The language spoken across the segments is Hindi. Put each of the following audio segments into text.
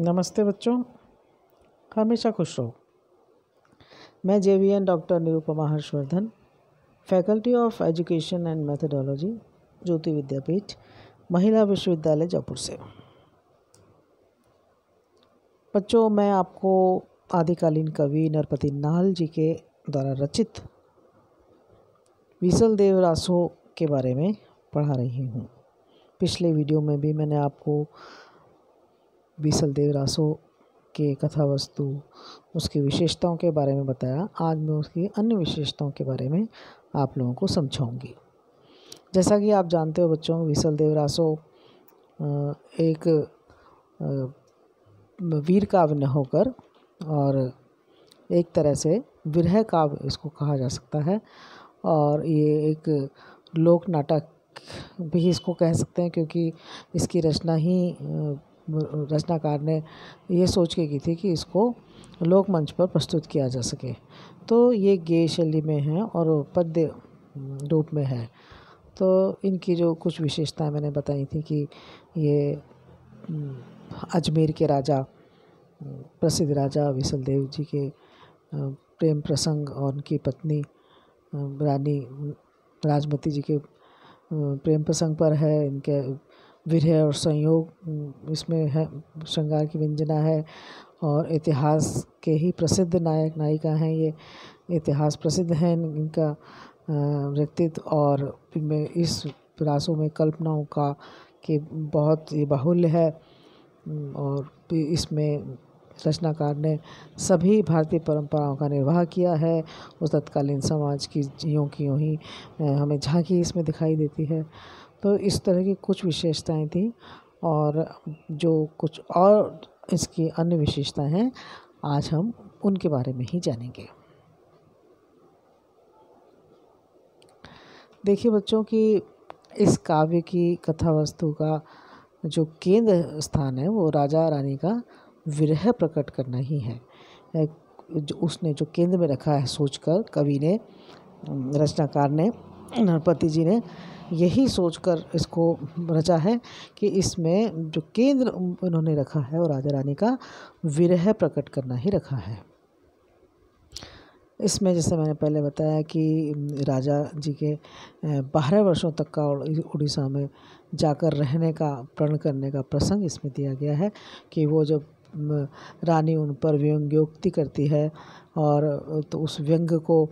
नमस्ते बच्चों। हमेशा खुश रहो। मैं J V N doctor Nirupama Harshvardhan, faculty of education and methodology, Jyoti Vidyapeeth, महिला विश्वविद्यालय जयपुर से। बच्चों, मैं आपको आदिकालीन कवि नरपति नाहल जी के द्वारा रचित विसल देव रासो के बारे में पढ़ा रही हूँ। पिछले वीडियो में भी मैंने आपको बीसल देव रासो के कथा वस्तु उसकी विशेषताओं के बारे में बताया। आज मैं उसकी अन्य विशेषताओं के बारे में आप लोगों को समझाऊँगी। जैसा कि आप जानते हो बच्चों विसल देव रासो एक वीर काव्य न होकर और एक तरह से विरह काव्य इसको कहा जा सकता है। और ये एक लोक नाटक भी इसको कह सकते हैं क्योंकि इसकी रचना ही रचनाकार ने ये सोच के की थी कि इसको लोक मंच पर प्रस्तुत किया जा सके। तो ये गे शैली में है और पद्य रूप में है। तो इनकी जो कुछ विशेषताएँ मैंने बताई थी कि ये अजमेर के राजा, प्रसिद्ध राजा विसल देव जी के, प्रेम प्रसंग और उनकी पत्नी, रानी राजमती जी के, प्रेम प्रसंग पर है। इनके विरह और संयोग इसमें है, श्रृंगार की व्यंजना है और इतिहास के ही प्रसिद्ध नायक, नायिका हैं ये। इतिहास प्रसिद्ध हैं इनका व्यक्तित्व और इस रासों में कल्पनाओं का, कि बहुत ये बाहुल्य है। और इसमें रचनाकार ने सभी भारतीय परंपराओं का निर्वाह किया है। उस तत्कालीन समाज की यों की यूँ ही हमें झांकी इसमें दिखाई देती है। तो इस तरह की कुछ विशेषताएँ थी और जो कुछ और इसकी अन्य विशेषताएँ हैं, आज हम उनके बारे में ही जानेंगे। देखिए बच्चों कि इस काव्य की कथा वस्तु का जो केंद्र स्थान है, वो राजा रानी का विरह प्रकट करना ही है। जो उसने जो केंद्र में रखा है सोचकर कवि ने, रचनाकार ने नरपति जी ने यही सोचकर इसको रचा है कि इसमें जो केंद्र उन्होंने रखा है वो राजा रानी का विरह प्रकट करना ही रखा है। इसमें जैसे मैंने पहले बताया कि राजा जी के बारह वर्षों तक का उड़ीसा में जाकर रहने का, प्रण करने का प्रसंग इसमें दिया गया है कि वो जब रानी उन पर व्यंग्योक्ति करती है और तो उस व्यंग को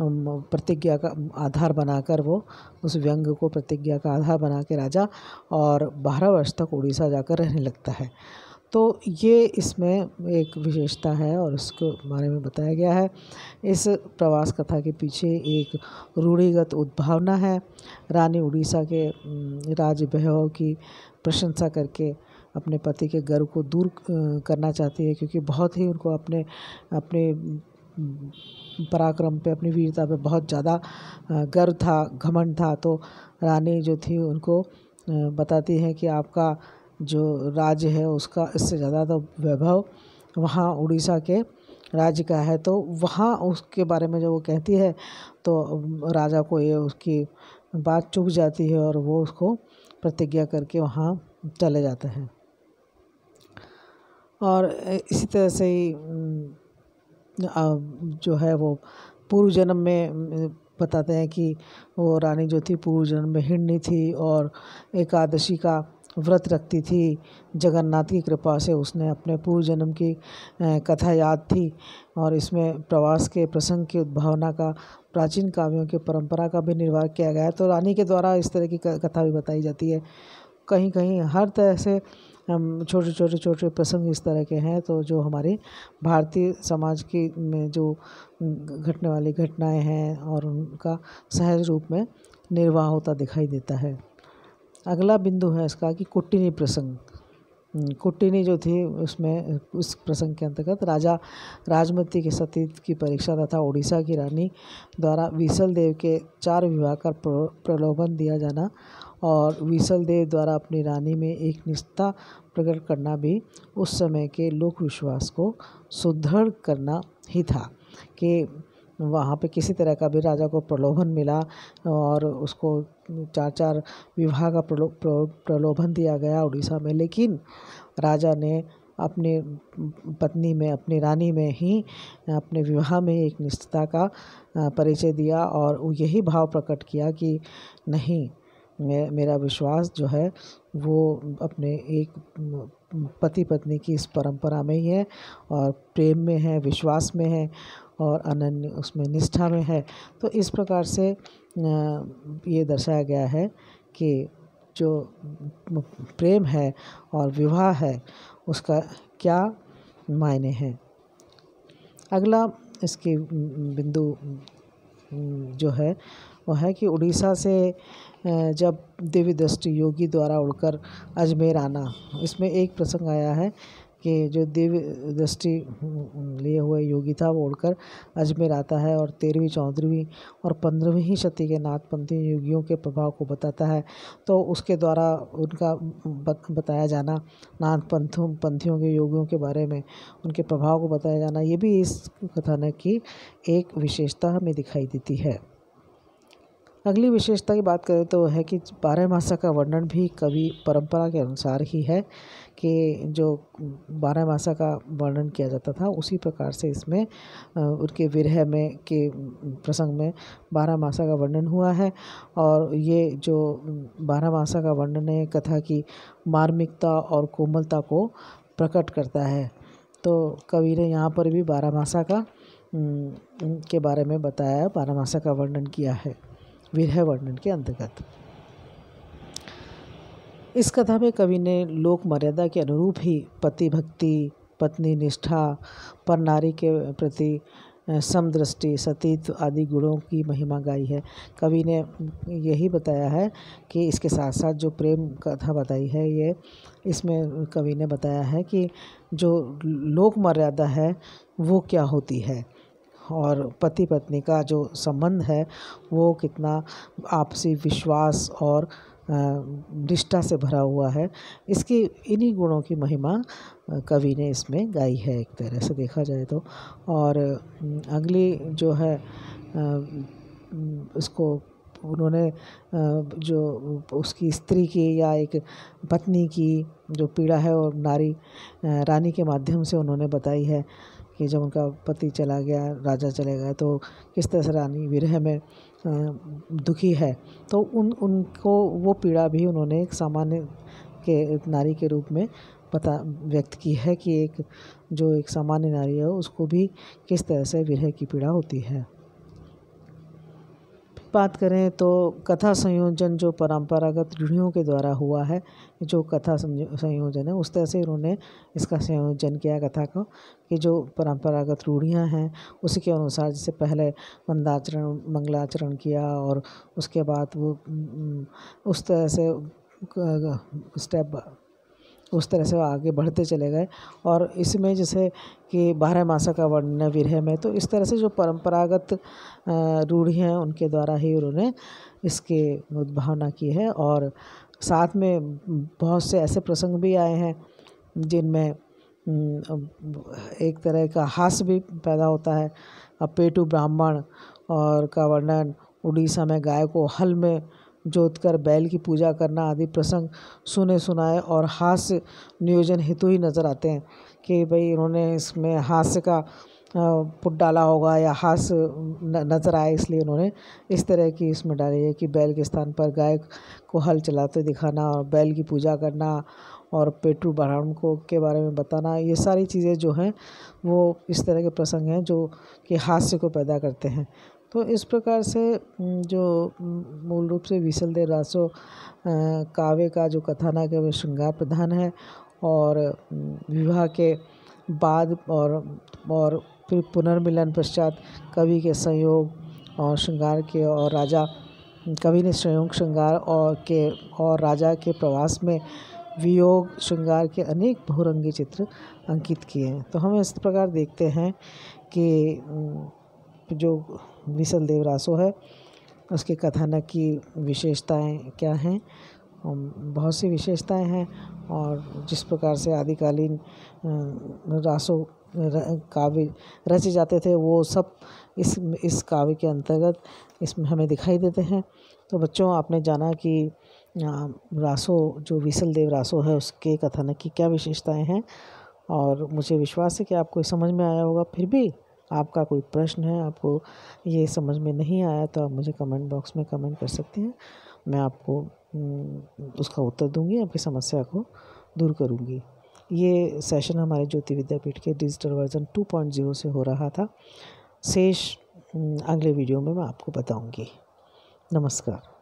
प्रतिज्ञा का, आधार बनाकर वो उस व्यंग को प्रतिज्ञा का आधार बना के राजा और बारह वर्ष तक उड़ीसा जाकर रहने लगता है। तो ये इसमें एक विशेषता है और उसके बारे में बताया गया है। इस प्रवास कथा के पीछे एक रूढ़िगत उद्भावना है। रानी उड़ीसा के राज वैभव की प्रशंसा करके अपने पति के गर्व को दूर करना चाहती है, क्योंकि बहुत ही उनको अपने अपने पराक्रम पे, अपनी वीरता पे बहुत ज़्यादा गर्व था, घमंड था। तो रानी जो थी, उनको बताती हैं कि आपका जो राज्य है, उसका इससे ज़्यादा तो वैभव वहाँ उड़ीसा के राज्य का है। तो वहाँ उसके बारे में जब वो कहती है तो राजा को ये उसकी बात चुभ जाती है और वो उसको प्रतिज्ञा करके वहाँ चले जाते हैं। और इसी तरह से ही जो है वो पूर्व जन्म में बताते हैं कि वो रानी जो थी पूर्व जन्म में हिरणी थी और एकादशी का व्रत रखती थी। जगन्नाथ की कृपा से उसने अपने पूर्व जन्म की कथा याद थी और इसमें प्रवास के प्रसंग की उद्भावना का, प्राचीन काव्यों की परंपरा का भी निर्वाह किया गया है। तो रानी के द्वारा इस तरह की कथा भी बताई जाती है। कहीं कहीं हर तरह से छोटे छोटे छोटे प्रसंग इस तरह के हैं तो जो हमारे भारतीय समाज की में जो घटने वाली घटनाएँ हैं और उनका सहज रूप में निर्वाह होता दिखाई देता है। अगला बिंदु है इसका कि कुट्टिनी प्रसंग। कुट्टिनी जो थी, उसमें, उस प्रसंग के अंतर्गत राजा राजमती के सतीत की परीक्षा तथा उड़ीसा की रानी द्वारा विसल देव के चार विवाह का प्रलोभन दिया जाना और विसल देव द्वारा अपनी रानी में एक निष्ठा प्रकट करना भी उस समय के लोक विश्वास को सुदृढ़ करना ही था कि वहाँ पे किसी तरह का भी राजा को प्रलोभन मिला और उसको चार चार विवाह का प्रलो प्रलोभन दिया गया उड़ीसा में। लेकिन राजा ने अपने पत्नी में, अपनी रानी में ही अपने विवाह में एक निष्ठता का परिचय दिया और यही भाव प्रकट किया कि नहीं मे, मेरा विश्वास जो है, वो अपने एक पति पत्नी की इस परंपरा में ही है और प्रेम में है, विश्वास में है और अनन्य उसमें निष्ठा में है। तो इस प्रकार से ये दर्शाया गया है कि जो प्रेम है और विवाह है, उसका क्या मायने हैं। अगला इसकी बिंदु जो है वो है कि उड़ीसा से जब दिव्य दृष्टि योगी द्वारा उड़कर अजमेर आना, इसमें एक प्रसंग आया है। कि जो दिव्य दृष्टि लिए हुए योगी था, वो उड़कर अजमेर आता है और तेरहवीं, चौदहवीं और पंद्रहवीं शती के नाथपंथी योगियों के प्रभाव को बताता है। तो उसके द्वारा उनका बताया जाना नाथ पंथों पंथियों के योगियों के बारे में, उनके प्रभाव को बताया जाना, ये भी इस कथानक की एक विशेषता हमें दिखाई देती है। अगली विशेषता की बात करें तो है कि बारह मासा का वर्णन भी कवि परंपरा के अनुसार ही है कि जो बारह मासा का वर्णन किया जाता था, उसी प्रकार से इसमें उनके विरह में, के प्रसंग में बारह मासा का वर्णन हुआ है। और ये जो बारह मासा का वर्णन है, कथा की मार्मिकता और कोमलता को प्रकट करता है। तो कवि ने यहाँ पर भी बारह मासा का के बारे में बताया, बारह मासा का वर्णन किया है। विरह वर्णन के अंतर्गत। इस कथा में कवि ने लोक मर्यादा के अनुरूप ही पति भक्ति पत्नी निष्ठा, पर नारी के प्रति समदृष्टि, सतीत्व आदि गुणों की महिमा गाई है। कवि ने यही बताया है कि इसके साथ साथ जो प्रेम कथा बताई है, ये इसमें कवि ने बताया है कि जो लोक मर्यादा है, वो क्या होती है। और पति पत्नी का जो संबंध है, वो कितना आपसी विश्वास और निष्ठा से भरा हुआ है। इसकी इन्हीं गुणों की महिमा कवि ने इसमें गाई है एक तरह से देखा जाए तो। और अगली जो है इसको उन्होंने जो उसकी स्त्री की या एक पत्नी की जो पीड़ा है और नारी रानी के माध्यम से उन्होंने बताई है कि जब उनका पति चला गया, राजा चले गए तो किस तरह से रानी विरह में दुखी है? तो उन, उनको वो पीड़ा भी उन्होंने एक सामान्य के नारी के रूप में पता, व्यक्त की है कि एक, जो एक सामान्य नारी है, उसको भी किस तरह से विरह की पीड़ा होती है। बात करें तो कथा संयोजन जो परंपरागत रूढ़ियों के द्वारा हुआ है, जो कथा संयोजन है, उस तरह से उन्होंने इसका संयोजन किया कथा को, कि जो परंपरागत रूढ़ियाँ हैं उसी के अनुसार जैसे पहले मंदाचरण, मंगलाचरण किया और उसके बाद वो उस तरह से स्टेप उस तरह से आगे बढ़ते चले गए। और इसमें जैसे कि बारह मासा का वर्णन विरह में तो इस तरह से जो परंपरागत रूढ़ी हैं, उनके द्वारा ही उन्होंने इसके उद्भावना की है। और साथ में बहुत से ऐसे प्रसंग भी आए हैं, जिनमें एक तरह का हास्य भी पैदा होता है। पेटू ब्राह्मण और का वर्णन, उड़ीसा में गाय को हल में जोत कर बैल की पूजा करना आदि प्रसंग सुने सुनाए और हास्य नियोजन हेतु ही नज़र आते हैं कि भाई उन्होंने इसमें हास्य का पुट डाला होगा या हास्य नज़र आए, इसलिए उन्होंने इस तरह की इसमें डाली है कि बैल के स्थान पर गाय को हल चलाते दिखाना और बैल की पूजा करना और पेट्रू ब्राह्मण को के बारे में बताना, ये सारी चीज़ें जो हैं, वो इस तरह के प्रसंग हैं जो कि हास्य को पैदा करते हैं। तो इस प्रकार से जो मूल रूप से विसल देव रासो काव्य का जो कथानक है, वह श्रृंगार प्रधान है और विवाह के बाद और और फिर पुनर्मिलन पश्चात कवि के संयोग और श्रृंगार के और राजा, कवि ने संयोग श्रृंगार और के, और राजा के प्रवास में वियोग श्रृंगार के अनेक बहुरंगी चित्र अंकित किए हैं। तो हम इस प्रकार देखते हैं कि जो विसल देव रासो है, उसके कथानक की विशेषताएँ क्या हैं? बहुत सी विशेषताएँ हैं और जिस प्रकार से आदिकालीन रासो काव्य रचे जाते थे, वो सब इस इस काव्य के अंतर्गत इसमें हमें दिखाई देते हैं। तो बच्चों, आपने जाना कि रासो, जो विसल देव रासो है, उसके कथानक की क्या विशेषताएँ हैं? और मुझे विश्वास है कि आपको समझ में आया होगा, फिर भी आपका कोई प्रश्न है, आपको ये समझ में नहीं आया तो आप मुझे कमेंट बॉक्स में कमेंट कर सकते हैं। मैं आपको उसका उत्तर दूँगी, आपकी समस्या को दूर करूँगी। ये सेशन हमारे ज्योति विद्यापीठ के डिजिटल वर्जन 2.0 से हो रहा था। शेष अगले वीडियो में मैं आपको बताऊँगी। नमस्कार।